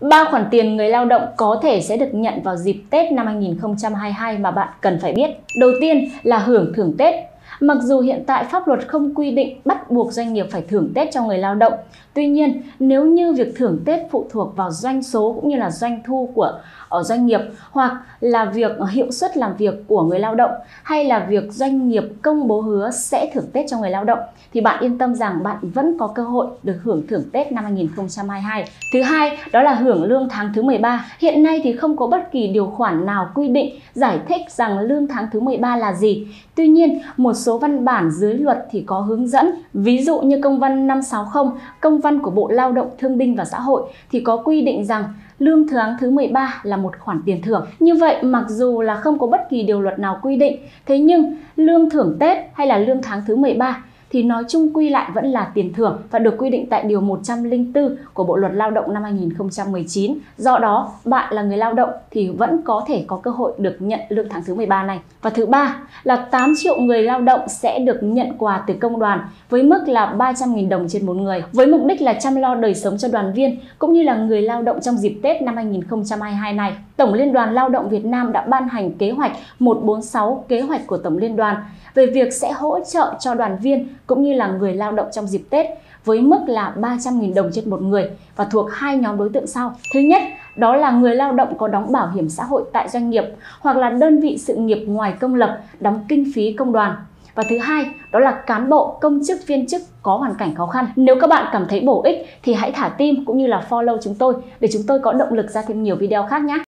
Ba khoản tiền người lao động có thể sẽ được nhận vào dịp Tết năm 2022 mà bạn cần phải biết. Đầu tiên là hưởng thưởng Tết. Mặc dù hiện tại pháp luật không quy định bắt buộc doanh nghiệp phải thưởng Tết cho người lao động, tuy nhiên nếu như việc thưởng Tết phụ thuộc vào doanh số cũng như là doanh thu của ở doanh nghiệp hoặc là việc hiệu suất làm việc của người lao động hay là việc doanh nghiệp công bố hứa sẽ thưởng Tết cho người lao động thì bạn yên tâm rằng bạn vẫn có cơ hội được hưởng thưởng Tết năm 2022. Thứ hai, đó là hưởng lương tháng thứ 13. Hiện nay thì không có bất kỳ điều khoản nào quy định giải thích rằng lương tháng thứ 13 là gì. Tuy nhiên, một số số văn bản dưới luật thì có hướng dẫn, ví dụ như công văn 560, công văn của Bộ Lao động Thương binh và Xã hội thì có quy định rằng lương tháng thứ 13 là một khoản tiền thưởng. Như vậy mặc dù là không có bất kỳ điều luật nào quy định, thế nhưng lương thưởng Tết hay là lương tháng thứ 13 thì nói chung quy lại vẫn là tiền thưởng và được quy định tại Điều 104 của Bộ Luật Lao động năm 2019. Do đó, bạn là người lao động thì vẫn có thể có cơ hội được nhận lương tháng thứ 13 này. Và thứ ba là 8 triệu người lao động sẽ được nhận quà từ công đoàn với mức là 300.000 đồng trên một người với mục đích là chăm lo đời sống cho đoàn viên cũng như là người lao động trong dịp Tết năm 2022 này. Tổng Liên đoàn Lao động Việt Nam đã ban hành kế hoạch 146 kế hoạch của Tổng Liên đoàn về việc sẽ hỗ trợ cho đoàn viên cũng như là người lao động trong dịp Tết với mức là 300.000 đồng trên một người và thuộc hai nhóm đối tượng sau. Thứ nhất, đó là người lao động có đóng bảo hiểm xã hội tại doanh nghiệp hoặc là đơn vị sự nghiệp ngoài công lập đóng kinh phí công đoàn. Và thứ hai, đó là cán bộ, công chức, viên chức có hoàn cảnh khó khăn. Nếu các bạn cảm thấy bổ ích thì hãy thả tim cũng như là follow chúng tôi để chúng tôi có động lực ra thêm nhiều video khác nhé.